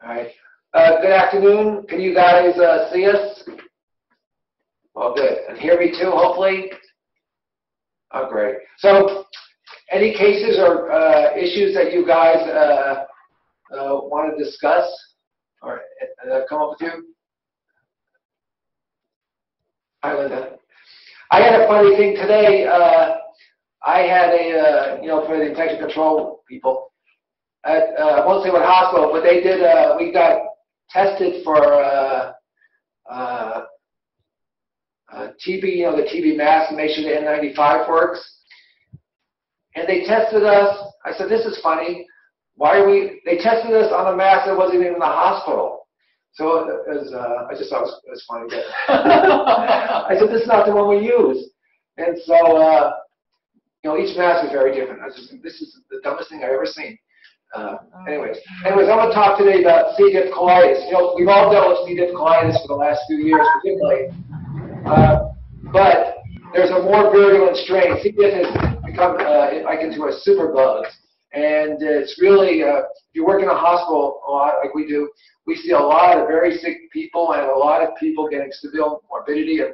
All right. Uh, good afternoon. Can you guys uh, see us? Well, good. And hear me too, hopefully? Oh, great. So, any cases or uh, issues that you guys uh, uh, want to discuss or uh, come up with you? Hi, Linda. I had a funny thing today. I had a, you know, for the infection control people, at, uh, I won't say what hospital, but they did, uh, we got tested for uh, uh, uh, TB, you know, the TB mask, make sure the N95 works. And they tested us. I said, this is funny. Why are we, they tested us on a mask that wasn't even in the hospital. So it was, uh, I just thought it was, it was funny. I said, this is not the one we use. And so, uh, you know, each mask is very different. I just, this is the dumbest thing I've ever seen. Uh, anyways, anyways, I'm going to talk today about C. diff colitis. You know, we've all dealt with C. diff colitis for the last few years, particularly. Uh, but there's a more virulent strain. C. diff has become uh, likened to a superbug. And it's really, uh, if you work in a hospital a lot, like we do, we see a lot of very sick people and a lot of people getting severe morbidity and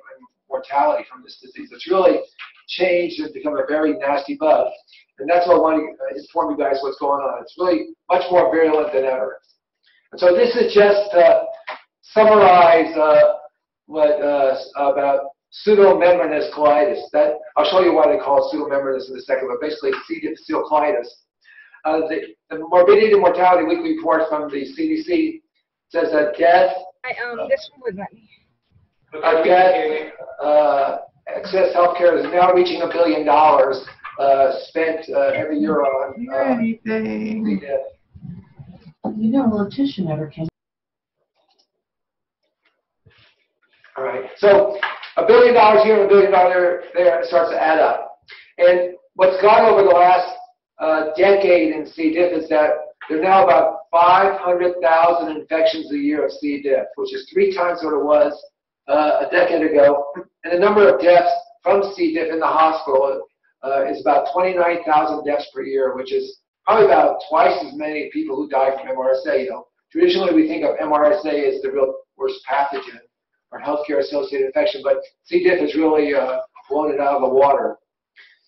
mortality from this disease. It's really changed and become a very nasty bug. And that's what I want to inform you guys what's going on. It's really much more virulent than ever. And so this is just uh, summarize uh, what uh, about pseudomembranous colitis. That I'll show you why they call it pseudomembranous in a second, but basically C. difficile colitis. Uh, the, the, morbidity and mortality weekly report from the CDC says that death. I, um, this one would let me. Uh, death, uh, excess healthcare is now reaching a billion dollars uh, spent uh, every year on uh, anything. You know, Letitia never came. All right. So a billion dollars here and a billion dollars there starts to add up. And what's gone over the last uh, decade in C. diff is that there are now about 500,000 infections a year of C. diff, which is three times what it was uh, a decade ago. And the number of deaths from C. diff in the hospital uh, is about 29,000 deaths per year, which is probably about twice as many people who die from MRSA. You know, traditionally we think of MRSA as the real worst pathogen or healthcare-associated infection, but C. diff has really uh, blown it out of the water.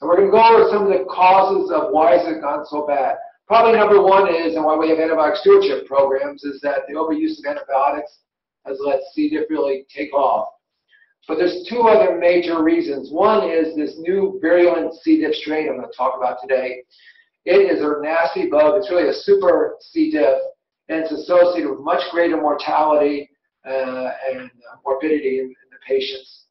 And we're going to go over some of the causes of why has it gone so bad. Probably number one is, and why we have antibiotic stewardship programs, is that the overuse of antibiotics has let C. diff really take off. But there's two other major reasons. One is this new virulent C. diff strain I'm going to talk about today. It is a nasty bug. It's really a super C. diff, and it's associated with much greater mortality uh, and morbidity in, in, the patients.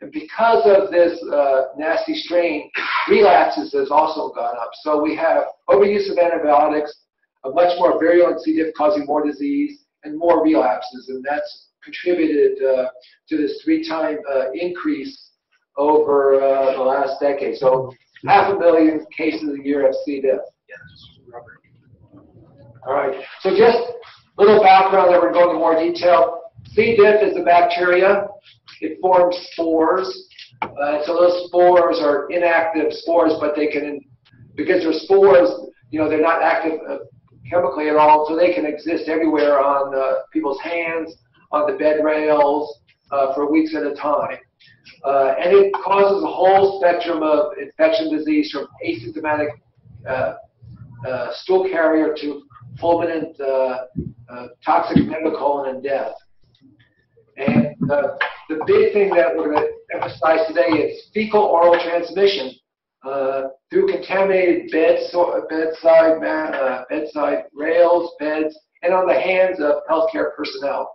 And because of this uh, nasty strain, relapses has also gone up. So we have overuse of antibiotics, a much more virulent C. diff causing more disease, and more relapses, and that's contributed uh, to this three-time uh, increase over uh, the last decade. So half a million cases a year of C. diff. All right. So just a little background that we're going into more detail. C. diff is a bacteria. It forms spores. Uh, so those spores are inactive spores, but they can, because they're spores, you know, they're not active uh, chemically at all, so they can exist everywhere on uh, people's hands, on the bed rails uh, for weeks at a time. Uh, and it causes a whole spectrum of infection disease from asymptomatic uh, uh stool carrier to fulminant uh, uh, toxic megacolon and death. And the big thing that we're going to emphasize today is fecal oral transmission through contaminated bed, so, bedside, bedside rails, beds, and on the hands of healthcare personnel.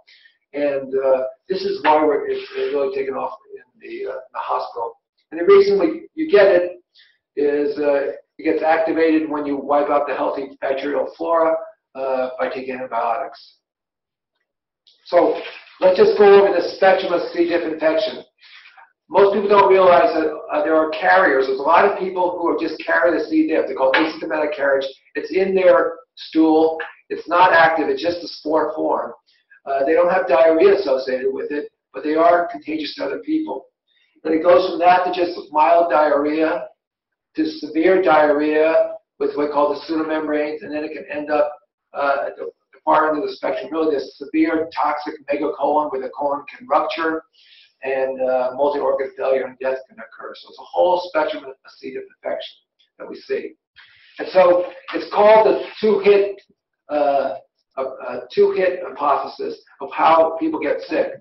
And uh, this is why we're, it's really taken off in the, uh, the hospital. And the reason we, you get it is uh, it gets activated when you wipe out the healthy bacterial flora uh, by taking antibiotics. So let's just go over the spectrum of C. diff infection. Most people don't realize that uh, there are carriers. There's a lot of people who are just carry the C. diff. They're called asymptomatic carriage. It's in their stool. It's not active. It's just a spore form. Uh, they don't have diarrhea associated with it, but they are contagious to other people. And it goes from that to just mild diarrhea to severe diarrhea with what we call the pseudomembranes, and then it can end up, uh, the, the far end of the spectrum, really this severe toxic megacolon where the colon can rupture and uh, multi-organ failure and death can occur. So it's a whole spectrum of C. infection that we see. And so it's called the two-hit uh, a, a two-hit hypothesis of how people get sick.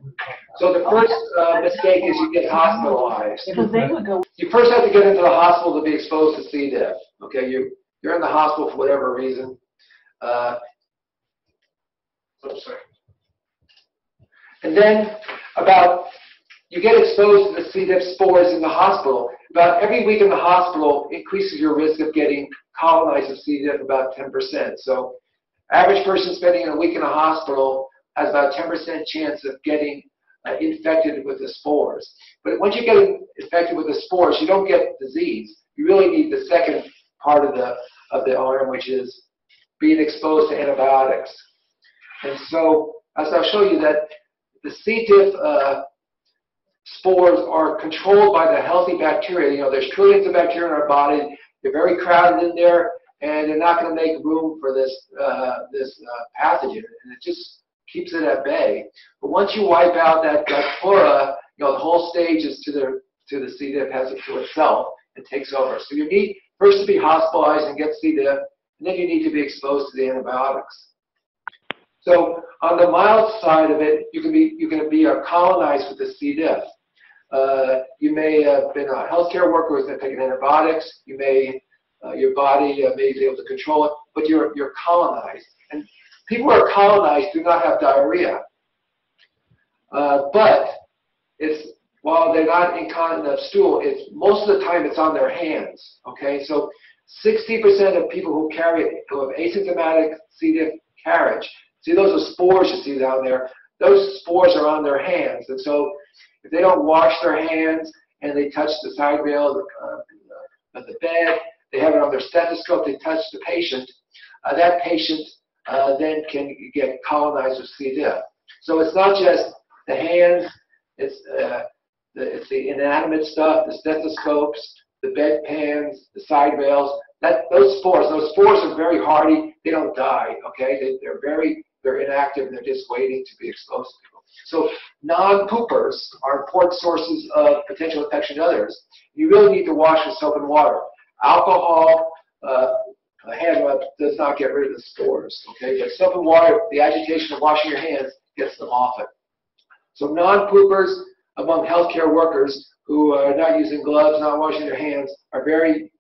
So the first uh, mistake is you get hospitalized. Because they would go, You first have to get into the hospital to be exposed to C. diff. Okay, you you're in the hospital for whatever reason. Uh, oops, sorry. And then about you get exposed to the C. diff spores in the hospital. About every week in the hospital increases your risk of getting colonized with C. diff about 10%. So average person spending a week in a hospital has about 10% chance of getting uh, infected with the spores. But once you get infected with the spores, you don't get disease. You really need the second part of the of the arm, which is being exposed to antibiotics. And so, as I'll show you, that the C. diff uh, spores are controlled by the healthy bacteria. You know, there's trillions of bacteria in our body. They're very crowded in there, and they're not going to make room for this uh, this uh, pathogen, and it just keeps it at bay. But once you wipe out that, that flora, you know, the whole stage is to the to the C. diff has it to itself and takes over. So you need first to be hospitalized and get C. diff, and then you need to be exposed to the antibiotics. So on the mild side of it, you can be you can be uh, colonized with the C. diff. Uh, you may have been a healthcare worker who's been taking antibiotics. You may uh, your body uh, may be able to control it, but you're you're colonized. And people who are colonized do not have diarrhea. Uh, but it's while they're not incontinent of stool, it's most of the time it's on their hands. Okay, so 60% of people who carry who have asymptomatic C. diff carriage, see those are spores you see down there. Those spores are on their hands, and so if they don't wash their hands and they touch the side rail uh, of the bed, they have it on their stethoscope, they touch the patient, uh, that patient uh, then can get colonized with C. diff. So it's not just the hands, it's, uh, the, it's the inanimate stuff, the stethoscopes, the bedpans, the side rails. That, those spores, those spores are very hardy. They don't die, okay? They, they're very, they're inactive they're just waiting to be exposed to people. So non-poopers are important sources of potential infection to others. You really need to wash with soap and water. Alcohol, uh, hand rub does not get rid of the spores, okay? But soap and water, the agitation of washing your hands gets them off it. So non-poopers among healthcare workers who are not using gloves, not washing their hands, are very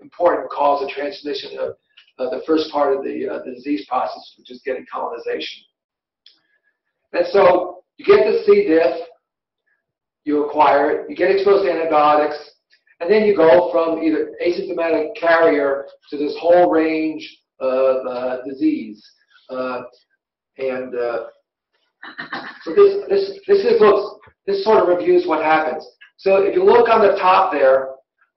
important cause of transmission of uh, the first part of the, uh, the disease process, which is getting colonization. And so you get the C. diff, you acquire it, you get exposed to antibiotics, and then you go from either asymptomatic carrier to this whole range of uh, disease. Uh, and uh, so this, this, this is looks, this sort of reviews what happens. So if you look on the top there,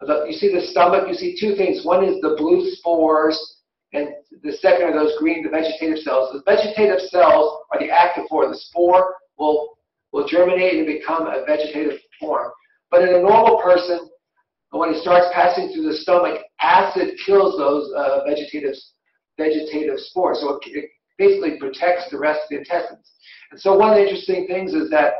the, you see the stomach, you see two things. One is the blue spores, and the second are those green, the vegetative cells. The vegetative cells are the active form. The spore will, will germinate and become a vegetative form. But in a normal person, when it starts passing through the stomach, acid kills those uh, vegetative, vegetative spores. So it, it, basically protects the rest of the intestines. And so one of the interesting things is that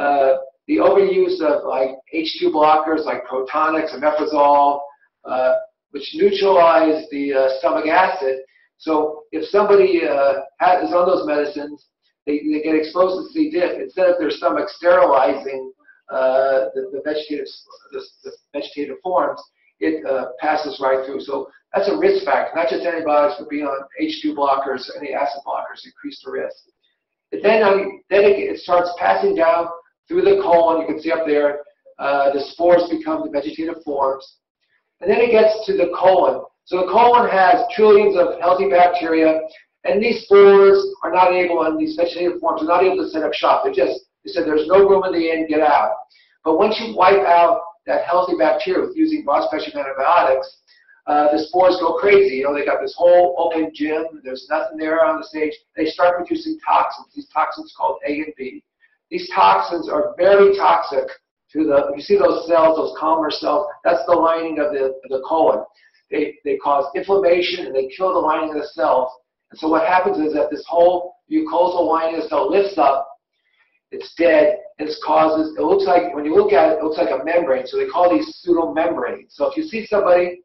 uh, the overuse of like H2 blockers like Protonix, omeprazole, uh, which neutralize the uh, stomach acid. So if somebody uh, has, is on those medicines, they, they get exposed to C. diff. Instead of their stomach sterilizing uh, the, the, vegetative, the, the vegetative forms, it uh, passes right through. So that's a risk factor, not just antibiotics, but being on H2 blockers, any acid blockers increase the risk. And then, um, then it, it, starts passing down through the colon. You can see up there, uh, the spores become the vegetative forms. And then it gets to the colon. So the colon has trillions of healthy bacteria, and these spores are not able, and these vegetative forms are not able to set up shop. They just, they said there's no room in the end, get out. But once you wipe out that healthy bacteria with using broad spectrum antibiotics, uh, the spores go crazy. You know, they got this whole open gym. There's nothing there on the stage. They start producing toxins. These toxins called A and B. These toxins are very toxic to the. You see those cells, those columnar cells. That's the lining of the the colon. They they cause inflammation and they kill the lining of the cells. And so what happens is that this whole mucosal lining of the cell lifts up, it's dead, it causes, it looks like, when you look at it, it looks like a membrane. So they call these pseudomembranes. So if you see somebody,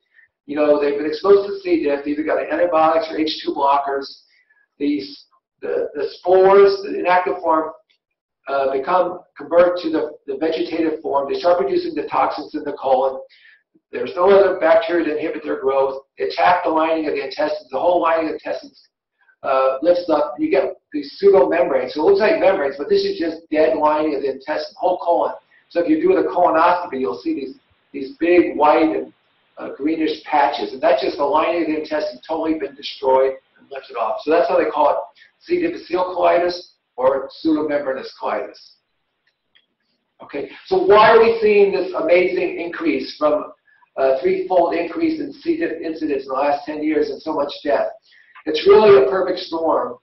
you know, they've been exposed to C. diff, they've either got antibiotics or H2 blockers, these, the, the spores, the inactive form, uh, become, convert to the, the vegetative form. They start producing the toxins in the colon. There's no other bacteria to inhibit their growth. They attack the lining of the intestines. The whole lining of the intestines uh, lifts up. You get these pseudo membranes. So it looks like membranes, but this is just dead lining of the intestine, whole colon. So if you do a colonoscopy, you'll see these, these big white and uh, greenish patches. And that's just the lining of the intestine totally been destroyed and lifted off. So that's how they call it C. difficile colitis or pseudomembranous colitis. Okay, so why are we seeing this amazing increase from a threefold increase in C. diff incidence in the last 10 years and so much death? It's really a perfect storm.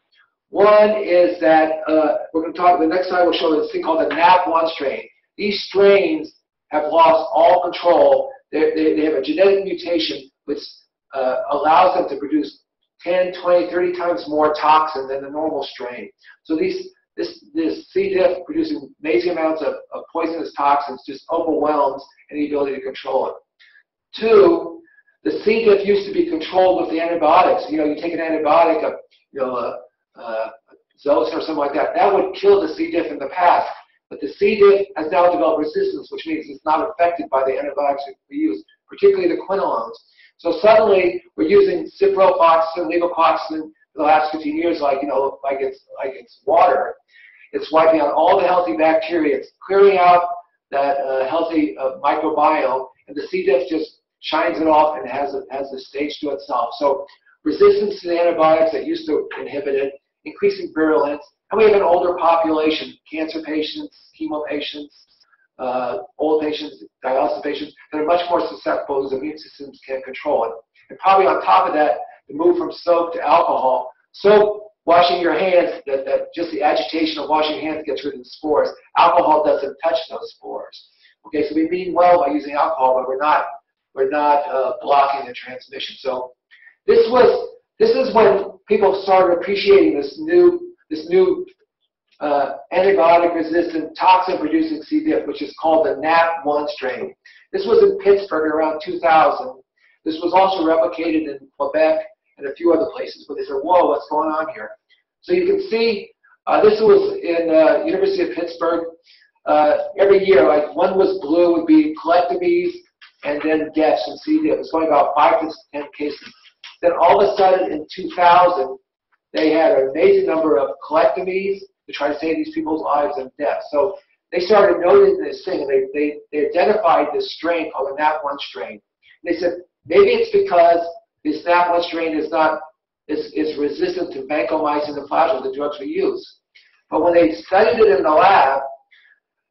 One is that uh, we're going to talk, the next slide will show this thing called the NAP1 strain. These strains have lost all control. They, they, they have a genetic mutation which uh, allows them to produce 10, 20, 30 times more toxin than the normal strain. So these, this, this C. diff producing amazing amounts of, of poisonous toxins just overwhelms any ability to control it. Two, the C. diff used to be controlled with the antibiotics. You know, you take an antibiotic, a, you know, a, a or something like that, that would kill the C. diff in the past. But the C. diff has now developed resistance, which means it's not affected by the antibiotics we use, particularly the quinolones. So suddenly we're using ciprofloxacin, levofloxacin for the last 15 years like, you know, like it's, like it's water. It's wiping out all the healthy bacteria. It's clearing out that uh, healthy uh, microbiome, and the C. diff just shines it off and has a, has a stage to itself. So resistance to antibiotics that used to inhibit it, increasing virulence, and we have an older population, cancer patients, chemo patients, uh, old patients, dialysis patients that are much more susceptible whose immune systems can't control it. And probably on top of that, the move from soap to alcohol. Soap, washing your hands, that, that just the agitation of washing hands gets rid of the spores. Alcohol doesn't touch those spores. Okay, so we mean well by using alcohol, but we're not we're not uh, blocking the transmission. So this was this is when people started appreciating this new this new uh, antibiotic-resistant toxin-producing C. diff, which is called the NAP1 strain. This was in Pittsburgh around 2000. This was also replicated in Quebec and a few other places, but they said, whoa, what's going on here? So you can see, uh, this was in uh, University of Pittsburgh. Uh, every year, like one was blue would be colectomies and then deaths in C. It was going about five to 10 cases. Then all of a sudden in 2000, they had an amazing number of colectomies to try to save these people's lives and deaths. So they started noting this thing, and they, they, they identified this strain called the NAP1 strain. And they said, maybe it's because this NAP1 strain is not is, is resistant to vancomycin and flagyl, the drugs we use. But when they studied it in the lab,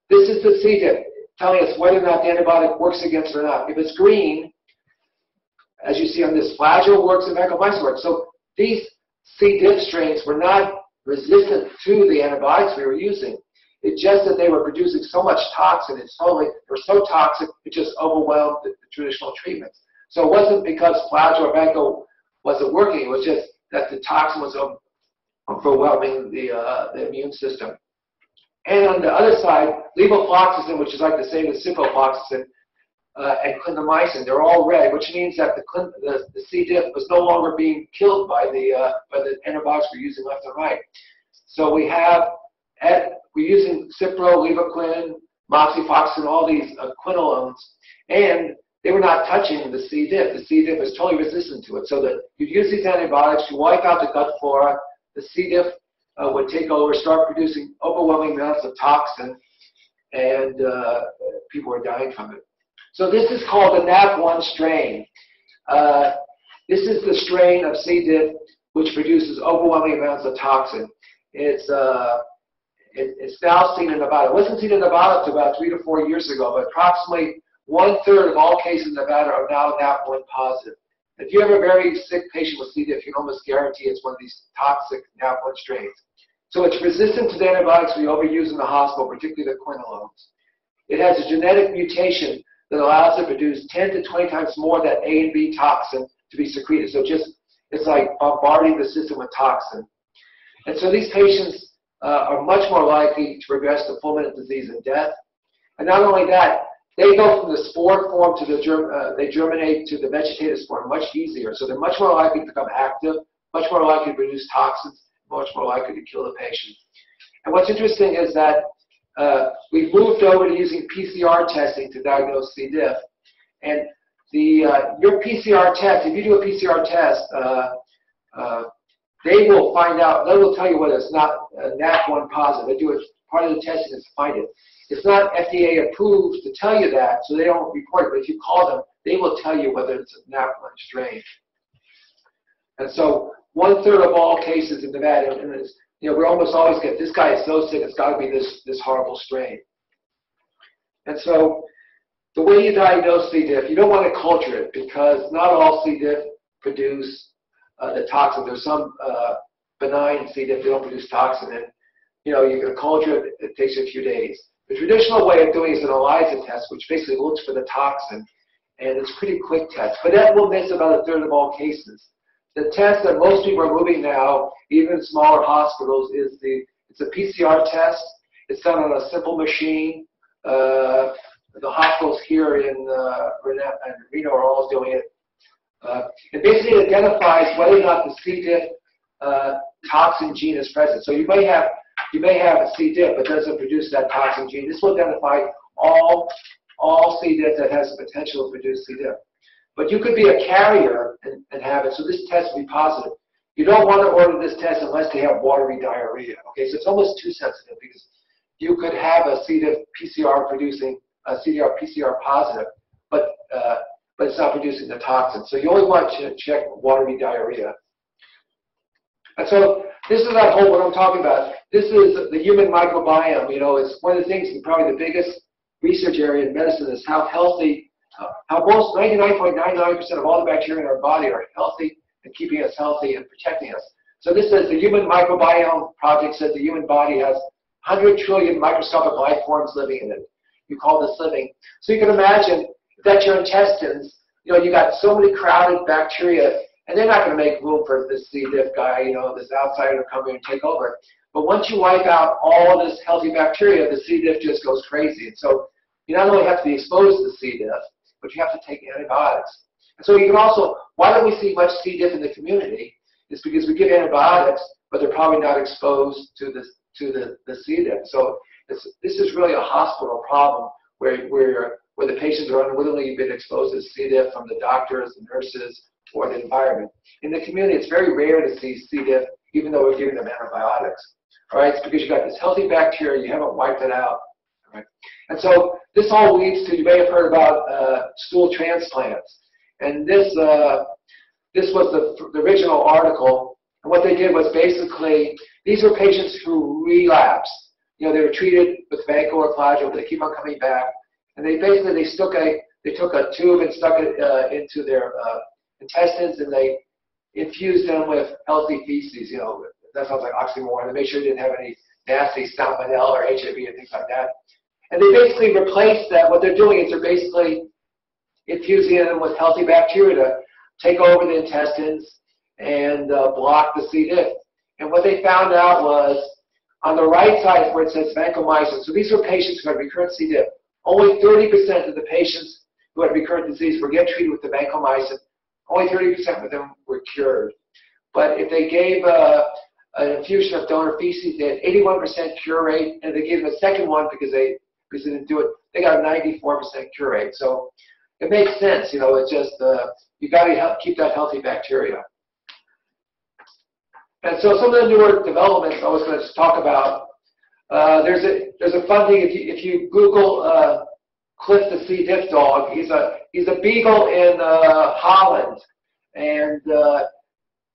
this is the C. diff telling us whether or not the antibiotic works against or not. If it's green, as you see on this, flagyl works and vancomycin works. So these C. diff strains were not resistant to the antibiotics we were using. It's just that they were producing so much toxin, it's totally, they were so toxic, it just overwhelmed the, the traditional treatments. So it wasn't because flagyl or vanco wasn't working, it was just that the toxin was overwhelming the, uh, the immune system. And on the other side, levofloxacin, which is like the same as ciprofloxacin, uh, and clindamycin, they're all red, which means that the, the, the C. diff was no longer being killed by the, uh, by the antibiotics we're using left and right. So we have, at, we're using Cipro, Levaquin, moxifloxacin, all these uh, quinolones, and they were not touching the C. diff. The C. diff is totally resistant to it. So that you use these antibiotics, you wipe out the gut flora, the C. diff uh, would take over, start producing overwhelming amounts of toxin, and uh, people were dying from it. So this is called the NAP1 strain. Uh, this is the strain of C. diff which produces overwhelming amounts of toxin. It's, uh, it, it's now seen in Nevada. It wasn't seen in Nevada until about three to four years ago, but approximately one third of all cases in Nevada are now NAP1 positive. If you have a very sick patient with C. diff, you almost guarantee it's one of these toxic NAP1 strains. So it's resistant to the antibiotics we overuse in the hospital, particularly the quinolones. It has a genetic mutation that allows it to produce 10 to 20 times more of that A and B toxin to be secreted. So just it's like bombarding the system with toxin. And so these patients uh, are much more likely to progress to fulminant disease and death. And not only that, they go from the spore form to the germ, uh, they germinate to the vegetative form much easier. So they're much more likely to become active, much more likely to produce toxins, much more likely to kill the patient. And what's interesting is that uh, we've moved over to using PCR testing to diagnose C. diff. And the, uh, your PCR test, if you do a PCR test, uh, uh, they will find out, they will tell you whether it's not NAP1 positive. They do it, part of the testing is to find it. It's not FDA approved to tell you that, so they don't report it. But if you call them, they will tell you whether it's a NAP1 strain. And so one third of all cases in Nevada, and it's, you know, we almost always get this guy is so sick, it's got to be this this horrible strain. And so the way you diagnose C. diff, you don't want to culture it because not all C. diff produce uh, the toxin. There's some uh, benign C. diff that don't produce toxin, and you know you can culture it. It takes a few days. The traditional way of doing is an ELISA test, which basically looks for the toxin, and it's a pretty quick test. But that will miss about a third of all cases. The test that most people are moving now, even smaller hospitals, is the it's a PCR test. It's done on a simple machine. Uh, the hospitals here in uh, Reno are all doing it. Uh, it basically identifies whether or not the C. diff uh, toxin gene is present. So you may have you may have a C. diff but doesn't produce that toxin gene. This will identify all all C. diff that has the potential to produce C. diff. But you could be a carrier and, and have it, so this test will be positive. You don't want to order this test unless they have watery diarrhea. Okay, so it's almost too sensitive because you could have a C. diff PCR producing a CDR PCR positive, but uh, but it's not producing the toxin. So you always want to check watery diarrhea. And so this is that whole what I'm talking about. This is the human microbiome. You know, it's one of the things, probably the biggest research area in medicine is how healthy uh, how most 99.99% of all the bacteria in our body are healthy and keeping us healthy and protecting us. So this is the Human Microbiome Project says the human body has 100 trillion microscopic life forms living in it. You call this living. So you can imagine that your intestines, you know, you got so many crowded bacteria, and they're not going to make room for this C. diff guy, you know, this outsider to come in and take over. But once you wipe out all of this healthy bacteria, the C. diff just goes crazy. And so you not only have to be exposed to C. diff, but you have to take antibiotics. And so you can also, why don't we see much C. diff in the community? It's because we give antibiotics, but they're probably not exposed to the, to the, the C. diff. So this, this is really a hospital problem where, where, where the patients are unwittingly been exposed to C. diff from the doctors, the nurses, or the environment. In the community, it's very rare to see C. diff, even though we're giving them antibiotics. Right, it's because you've got this healthy bacteria, you haven't wiped it out. Right? And so this all leads to, you may have heard about uh, stool transplants. And this, uh, this was the, the original article. And what they did was basically, these were patients who relapsed. You know, they were treated with vanco or plasma, but they keep on coming back. And they basically, they stuck a, they took a tube and stuck it uh, into their uh, intestines and they infused them with healthy feces, you know, that sounds like oxymoron. They made sure they didn't have any nasty salmonella or HIV and things like that. And they basically replace that. What they're doing is they're basically infusing them with healthy bacteria to take over the intestines and uh, block the C. diff. And what they found out was on the right side where it says vancomycin, so these were patients who had recurrent C. diff. Only 30% of the patients who had recurrent disease were getting treated with the vancomycin. Only 30% of them were cured. But if they gave uh, an infusion of donor feces, they had 81% cure rate, and they gave them a second one because they because they didn't do it. They got a 94% cure rate. So it makes sense, you know. It's just uh, you got to keep that healthy bacteria. And so some of the newer developments I was going to talk about. Uh, there's a there's a fun thing if you if you Google uh, Cliff the C. diff dog. He's a he's a beagle in uh, Holland, and uh,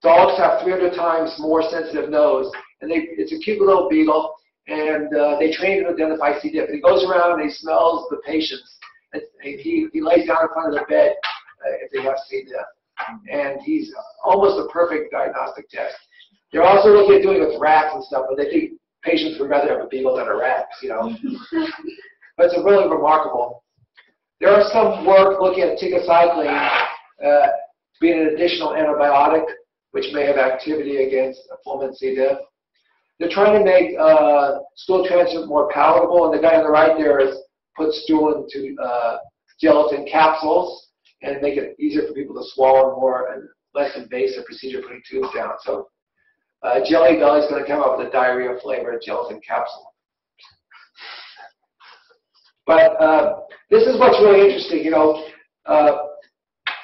dogs have 300 times more sensitive nose. And they, it's a cute little beagle, and uh, they train him to identify C. diff. And he goes around and he smells the patients. And he, he lays down in front of the bed uh, if they have C. diff. And he's almost a perfect diagnostic test. They're also looking at doing it with rats and stuff, but they think patients would rather have a beagle than a rat, you know. but it's really remarkable. There are some work looking at tigecycline uh, being an additional antibiotic which may have activity against fulminant C. diff. They're trying to make uh, stool transit more palatable, and the guy on the right there is put stool into uh, gelatin capsules and make it easier for people to swallow more and less invasive procedure putting tubes down. So uh, Jelly Belly is going to come up with a diarrhea flavored gelatin capsule. But uh, this is what's really interesting. You know, uh,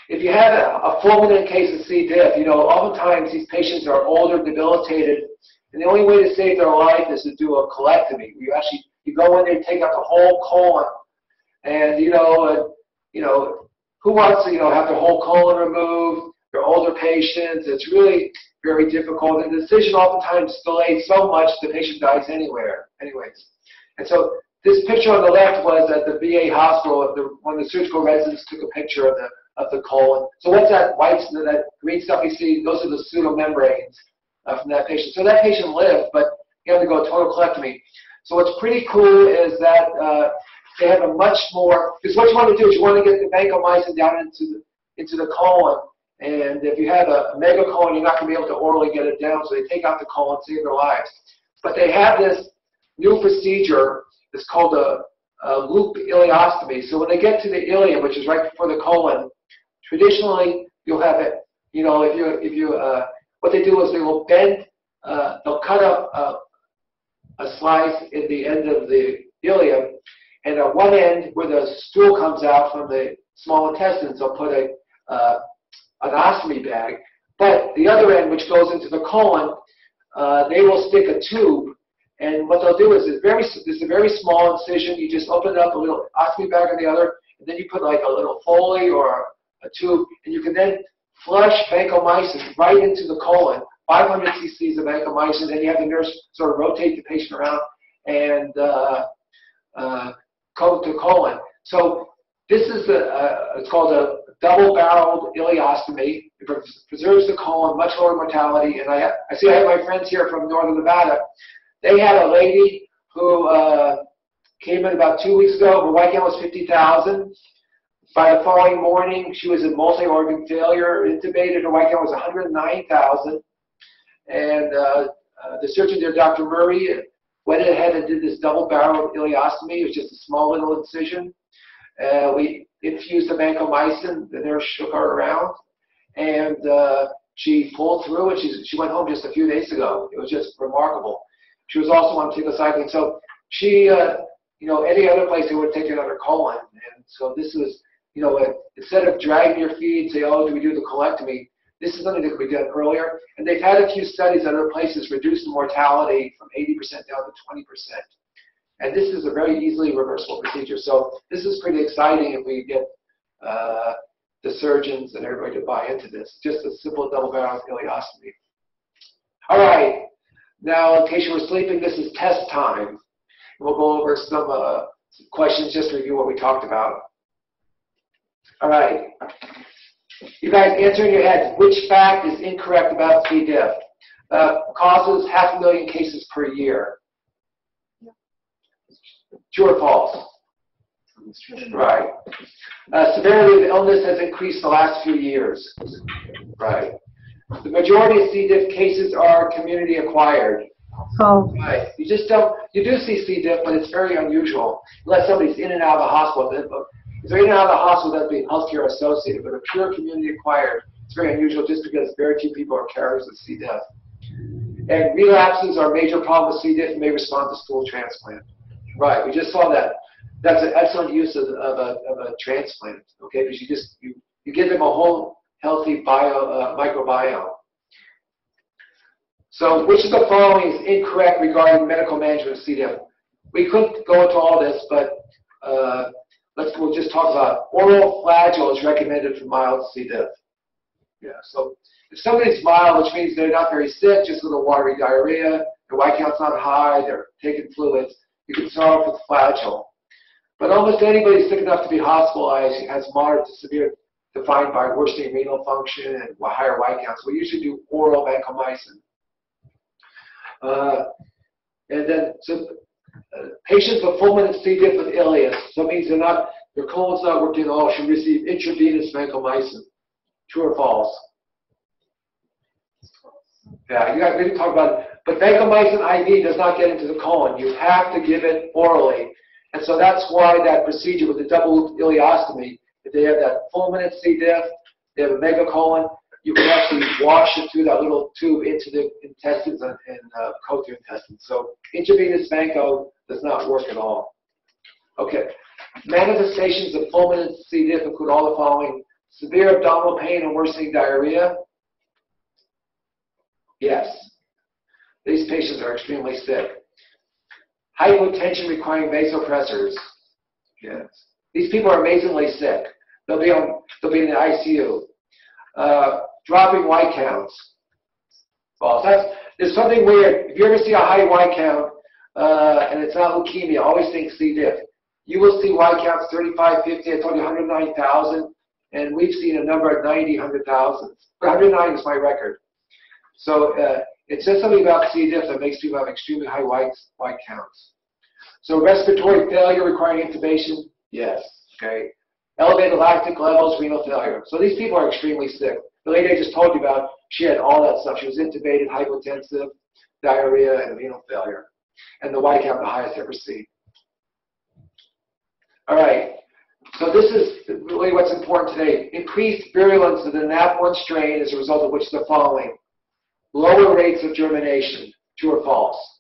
if you have a, fulminant case of C. diff, you know, oftentimes these patients are older, debilitated, and the only way to save their life is to do a colectomy. You actually you go in there, take out the whole colon, and you know, uh, you know, who wants to you know have the whole colon removed? They're older patients. It's really very difficult, and the decision oftentimes delayed so much the patient dies anywhere. Anyways, and so this picture on the left was at the VA hospital. The, when the surgical residents took a picture of the of the colon. So what's that white, that green stuff you see? Those are the pseudomembranes uh, from that patient. So that patient lived, but he had to go total colectomy. So what's pretty cool is that uh, they have a much more, because what you want to do is you want to get the vancomycin down into the, into the colon. And if you have a, a megacolon, you're not going to be able to orally get it down. So they take out the colon, save their lives. But they have this new procedure. It's called a, a loop ileostomy. So when they get to the ileum, which is right before the colon, traditionally you'll have it. You know, if you if you uh, what they do is they will bend, uh, they'll cut up uh, a slice in the end of the ileum, and at one end where the stool comes out from the small intestines, they'll put a uh, an ostomy bag. But the other end, which goes into the colon, uh, they will stick a tube. And what they'll do is it's very it's a very small incision. You just open up a little ostomy bag on the other, and then you put like a little Foley or a tube, and you can then flush vancomycin right into the colon, 500 cc's of vancomycin, then you have the nurse sort of rotate the patient around and uh, uh, coat the colon. So this is a, a it's called a double-barreled ileostomy. It preserves the colon, much lower mortality. And I, I see I have my friends here from Northern Nevada. They had a lady who uh, came in about two weeks ago. Her white count was 50,000. By the following morning, she was in multi-organ failure, intubated. Her white count was 109,000. And uh, uh, the surgeon there, Dr. Murray, went ahead and did this double-barreled ileostomy. It was just a small little incision. Uh, we infused the vancomycin. The nurse shook her around, and uh, she pulled through And She, she went home just a few days ago. It was just remarkable. She was also on tigecycline. So she, uh, you know, any other place they would have taken take another colon. And so this was you know, instead of dragging your feet, and say, oh, do we do the colectomy? This is something that could be done earlier. And they've had a few studies at other places reduce the mortality from 80% down to 20%. And this is a very easily reversible procedure. So this is pretty exciting if we get uh, the surgeons and everybody to buy into this. Just a simple double barrel ileostomy. All right. Now, in case you were sleeping, this is test time. We'll go over some uh, questions just to review what we talked about. All right. You guys answer in your heads, which fact is incorrect about C. diff? Uh, causes half a million cases per year. True or false? Right. Uh, severity of illness has increased the last few years. Right. The majority of C. diff cases are community acquired. False. Right. You just don't, you do see C. diff, but it's very unusual. Unless somebody's in and out of the hospital. In and out of hospital, that'd be healthcare associated, but a pure community acquired, it's very unusual just because very few people are carriers of C. diff. And relapses are a major problem with C. diff and may respond to stool transplant. Right, we just saw that. That's an excellent use of, of, a, of a transplant, okay? Because you just, you, you give them a whole healthy bio, uh, microbiome. So which of the following is incorrect regarding medical management of C. diff? We couldn't go into all this, but uh, let's we'll just talk about oral flagyl is recommended for mild C. diff. Yeah, so if somebody's mild, which means they're not very sick, just a little watery diarrhea, their white count's not high, they're taking fluids, you can start off with flagyl. But almost anybody sick enough to be hospitalized has moderate to severe defined by worsening renal function and higher white counts. We usually do oral vancomycin. Uh, and then, so patients with fulminant C. diff with ileus, so it means they're not, their colon's not working at all, should receive intravenous vancomycin. True or false? Yeah, you got, we didn't talk about it, but vancomycin IV does not get into the colon. You have to give it orally. And so that's why that procedure with the double ileostomy, if they have that fulminant C. diff, they have a megacolon, you can actually wash it through that little tube into the intestines and, and uh, coat your intestines. So intravenous vanco does not work at all. Okay. Manifestations of fulminant C. diff include all the following. Severe abdominal pain and worsening diarrhea. Yes. These patients are extremely sick. Hypotension requiring vasopressors. Yes. These people are amazingly sick. They'll be on. They'll be in the ICU. Uh, dropping white counts. False. That's, there's something weird. If you ever see a high white count uh, and it's not leukemia, always think C. diff. You will see white counts 35, 50. I told you 109,000, and we've seen a number of 90, 100,000. 109 is my record. So uh, it's just something about C. diff that makes people have extremely high white, white counts. So respiratory failure requiring intubation, yes. Okay. Elevated lactic levels, renal failure. So these people are extremely sick. The lady I just told you about, she had all that stuff. She was intubated, hypotensive, diarrhea, and renal failure. And the white count, the highest ever seen. All right. So this is really what's important today. Increased virulence of the NAP1 strain as a result of which the following. Lower rates of germination. True or false?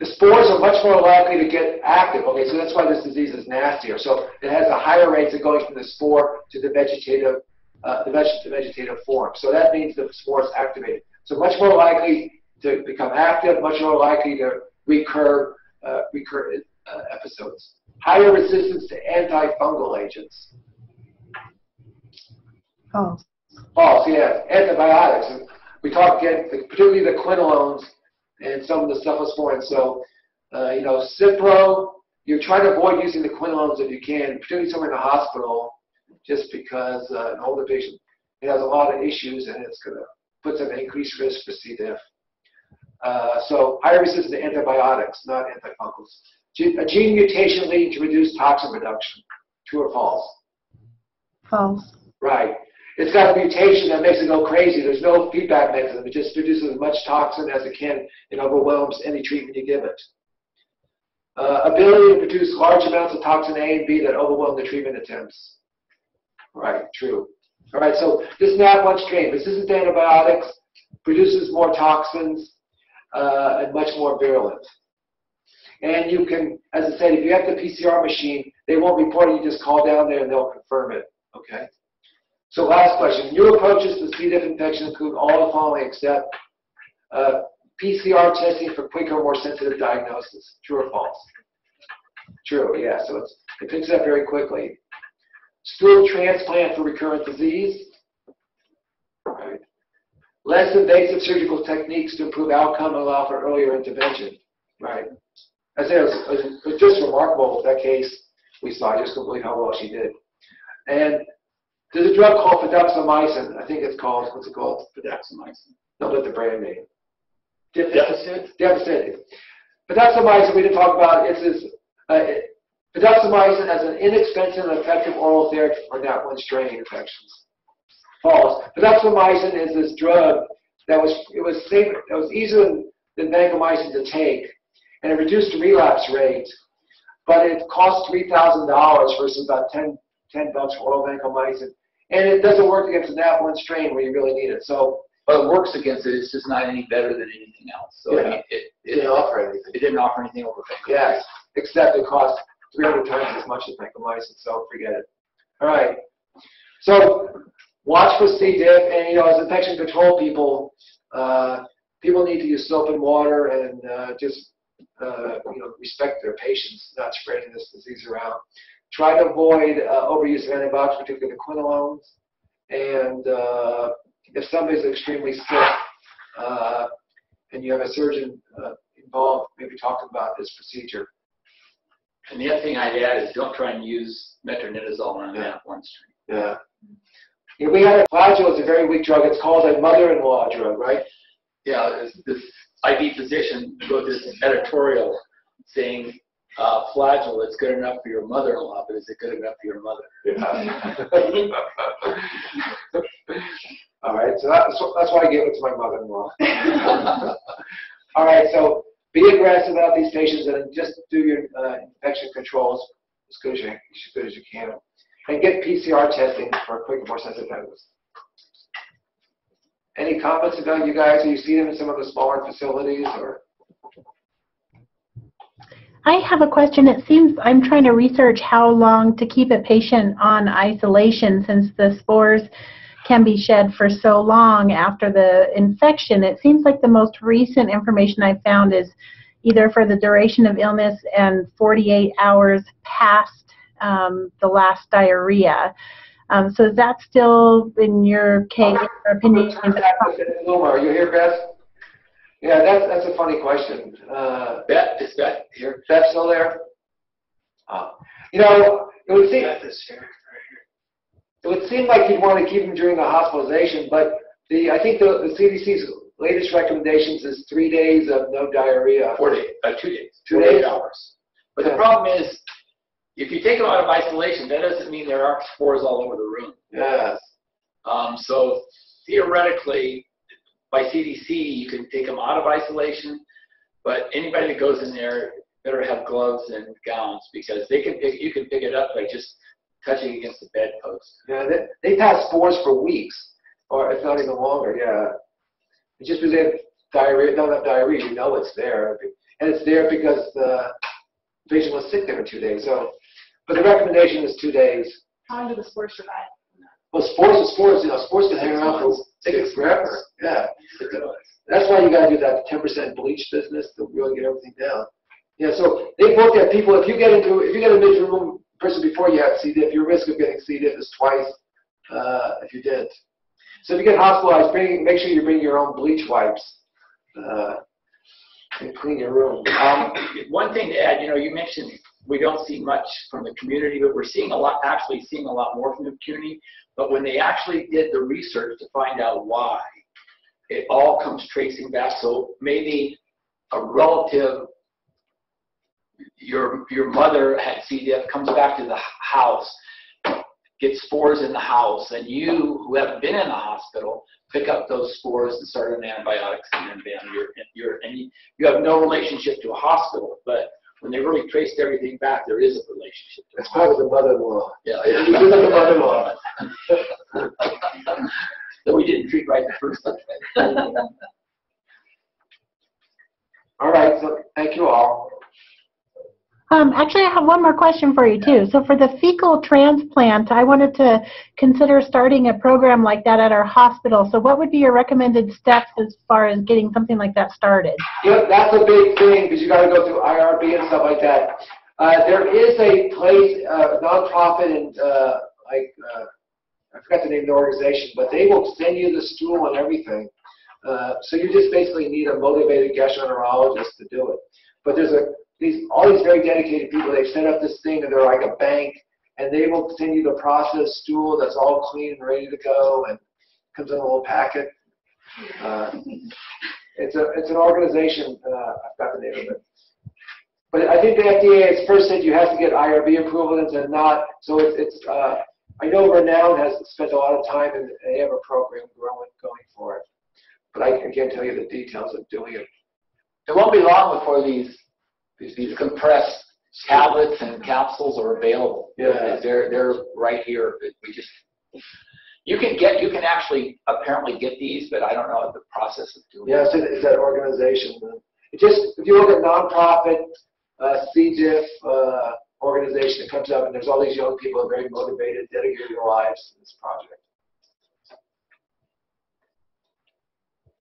The spores are much more likely to get active. Okay, so that's why this disease is nastier. So it has a higher rate of going from the spore to the vegetative, uh, the vegetative form. So that means the spore is activated. So much more likely to become active, much more likely to recur, uh, recur uh, episodes. Higher resistance to antifungal agents. False. False, yeah. Antibiotics. We talk again, particularly the quinolones and some of the cephalosporins. So, uh, you know, Cipro, you try to avoid using the quinolones if you can, particularly someone in the hospital, just because uh, an older patient it has a lot of issues and it's going to put them at increased risk for C. diff. Uh, so higher resistance to antibiotics, not antifungals. A gene mutation leading to reduced toxin production. True or false? False. Right. It's got a mutation that makes it go crazy. There's no feedback mechanism. It just produces as much toxin as it can and overwhelms any treatment you give it. Uh, ability to produce large amounts of toxin A and B that overwhelm the treatment attempts. Right, true. All right, so this NAP1 strain, resistant antibiotics, produces more toxins uh, and much more virulent. And you can, as I said, if you have the PCR machine, they won't report it. You just call down there and they'll confirm it. Okay. So last question. New approaches to C. diff infection include all the following except uh, PCR testing for quicker, more sensitive diagnosis. True or false? True, yeah. So it picks up very quickly. Stool transplant for recurrent disease. Right. Less invasive surgical techniques to improve outcome and allow for earlier intervention. Right. I say it was, it was just remarkable that case we saw. Just couldn't how well she did. And there's a drug called fidaxomicin. I think it's called, what's it called? Fidaxomicin. No, but the brand name. Dificid? Dificid. Fidaxomicin, we didn't talk about, it's this, uh, fidaxomicin as an inexpensive and effective oral therapy for NAP1 strain infections. False. Fidaxomicin is this drug that was, it was safe, it was easier than, vancomycin to take, and it reduced the relapse rate, but it cost $3,000 versus about 10, 10 bucks for oral vancomycin. And it doesn't work against the NAP1 strain where you really need it. So But it works against it, it's just not any better than anything else. So I Yeah. mean, it, it it, didn't offer anything. it didn't offer anything over vancomycin. Yes, except it costs 300 times as much as vancomycin, so forget it. All right. So watch for C. diff, and you know, as infection control people, uh, people need to use soap and water and uh, just uh, you know respect their patients, not spreading this disease around. Try to avoid uh, overuse of antibiotics, particularly the quinolones. And uh, if somebody's extremely sick uh, and you have a surgeon uh, involved, maybe talk about this procedure. And the other thing I'd add is don't try and use metronidazole on Yeah. that one string. Yeah. Yeah, we had a flagyl is a very weak drug. It's called a mother-in-law drug, right? Yeah, this, this IV physician wrote this editorial saying uh, flagyl that's good enough for your mother-in-law, but is it good enough for your mother? All right, so that's, that's why I gave it to my mother-in-law. All right, so be aggressive about these patients and just do your uh, infection controls as good as you, as good as you can. And get PCR testing for a quick, more sensitive tetanus. Any comments about you guys? Do you see them in some of the smaller facilities or? I have a question. It seems I'm trying to research how long to keep a patient on isolation since the spores can be shed for so long after the infection. It seems like the most recent information I've found is either for the duration of illness and 48 hours past um, the last diarrhea. Um, so is that still, in your case, or opinion? Are you here, Beth? Yeah, that's, that's a funny question. Uh, Beth, is Beth here? Beth still there? Uh, You know, it would seem, Beth is here. it would seem like you'd want to keep them during the hospitalization, but the, I think the the CDC's latest recommendations is three days of no diarrhea. Four days, uh, two days. Two 48 days? hours. But the problem is, if you take them out of isolation, that doesn't mean there aren't spores all over the room. Yes. Um, so theoretically, by CDC, you can take them out of isolation, but anybody that goes in there better have gloves and gowns because they can pick, you can pick it up by just touching against the bedpost. Yeah, they, they pass spores for weeks, or if not even longer, yeah. It's just because they have diarrhea, don't have diarrhea, you know it's there. And it's there because the patient was sick there for two days, so, but the recommendation is two days. How long do the spores survive? Well, spores are spores, you know, spores can hang around for six forever, yeah. That's why you gotta do that ten percent bleach business to really get everything down. Yeah, so they both have people, if you get into, if you get a midroom person before you have C. diff, your risk of getting C. diff is twice, uh, if you didn't. So if you get hospitalized, bring, make sure you bring your own bleach wipes, uh, and clean your room. Um, one thing to add, you know, you mentioned we don't see much from the community, but we're seeing a lot, actually seeing a lot more from the community. But when they actually did the research to find out why, it all comes tracing back. So maybe a relative, your your mother had C. diff, comes back to the house, gets spores in the house, and you, who haven't been in the hospital, pick up those spores and start on antibiotics, and then bam, you're, you're and you, you have no relationship to a hospital, but when they really traced everything back, there is a relationship. to part of the mother-in-law. Yeah. Do like the mother-in-law. That we didn't treat right the first time. All right, so thank you all. Um, actually, I have one more question for you too. So for the fecal transplant, I wanted to consider starting a program like that at our hospital. So what would be your recommended steps as far as getting something like that started? Yeah, that's a big thing because you got to go through IRB and stuff like that. Uh, there is a place, uh, nonprofit, and uh, like uh, I forgot the name of the organization, but they will send you the stool and everything. Uh, so you just basically need a motivated gastroenterologist to do it. But there's a these all these very dedicated people. They've set up this thing, and they're like a bank, and they will send you the processed stool that's all clean and ready to go, and comes in a little packet. Uh, it's a it's an organization. Uh, I've got the name of it. But I think the FDA has first said you have to get IRB approval and not. So it's, it's uh, I know Renown has spent a lot of time and they have a program growing going for it. But I can't tell you the details of doing it. It won't be long before these, these, compressed tablets and capsules are available. Yeah. They're, they're right here. We just, you can get, you can actually apparently get these, but I don't know the process of doing it. Yeah, it's, that organization. It just if you look at nonprofit uh, C. diff uh, organization, that comes up and there's all these young people who are very motivated, dedicated their lives to this project.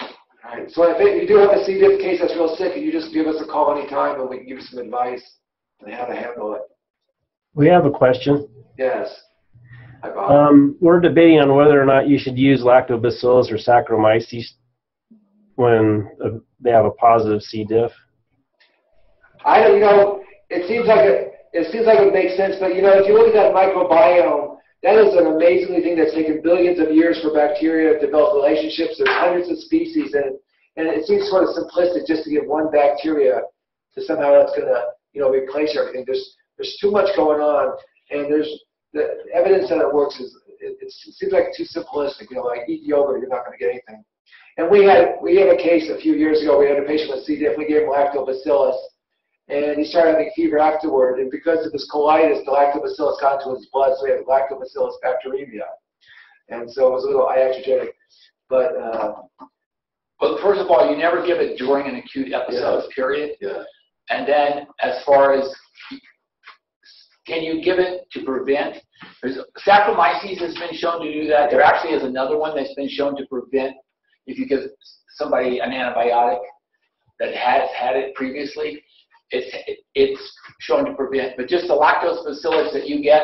All right. So if it- you do have a C. diff case that's real sick, you just give us a call anytime and we can give you some advice on how to handle it. We have a question. Yes. Hi, Um, we're debating on whether or not you should use lactobacillus or Saccharomyces when uh, they have a positive C. diff. I don't, you know, it seems like it, it seems like it makes sense, but you know, if you look at that microbiome, that is an amazingly thing that's taken billions of years for bacteria to develop relationships. There's hundreds of species, and and it seems sort of simplistic just to give one bacteria to somehow that's going to you know, replace everything. There's, there's too much going on, and there's, the evidence that it works is, it, it seems like too simplistic, you know, like eat yogurt, you're not gonna get anything. And we had, we had a case a few years ago, we had a patient with C. diff, we gave him lactobacillus, and he started having fever afterward, and because of his colitis, the lactobacillus got into his blood, so he had lactobacillus bacteremia. And so it was a little iatrogenic, but, uh, Well, first of all, you never give it during an acute episode, period. Yeah. And then, as far as, can you give it to prevent? There's, Saccharomyces has been shown to do that. There actually is another one that's been shown to prevent, if you give somebody an antibiotic that has had it previously, it's, it's shown to prevent, but just the lactobacillus that you get,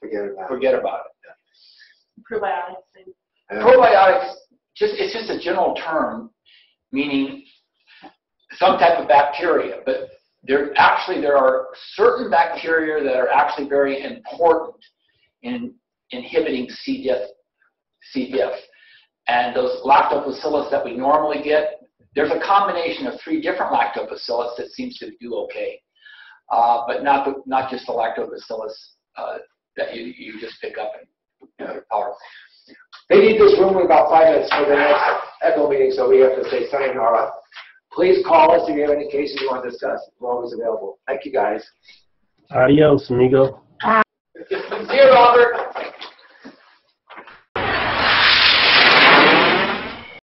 forget about it. forget about it. probiotics and Yeah. Probiotics, just, it's just a general term, meaning some type of bacteria, but there, actually, there are certain bacteria that are actually very important in inhibiting C. diff, C. diff. And those lactobacillus that we normally get, there's a combination of three different lactobacillus that seems to do okay. Uh, but not, the, not just the lactobacillus uh, that you, you just pick up and you know, they're. They need this room in about five minutes for the next ECHO meeting, so we have to say sayonara. Please call us if you have any cases you want to discuss. We're always available. Thank you, guys. Adios, amigo. See you, Robert.